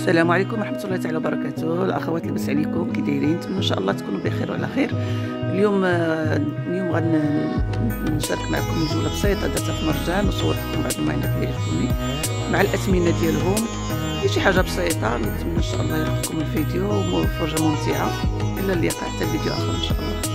السلام عليكم ورحمة الله تعالى وبركاته. الأخوات لبس عليكم كي دايرين. نتمنى إن شاء الله تكونوا بخير وعلى خير. اليوم آه، اليوم غنشارك معكم جولة بسيطة. درتها في مرجان وصورت لكم بعض الماينات اللي عجبوني مع الأثمنة ديالهم. هي شي حاجة بسيطة. نتمنى إن شاء الله يعجبكم الفيديو وفرجة ممتعة. إلى اللقاء. حتى فيديو آخر إن شاء الله.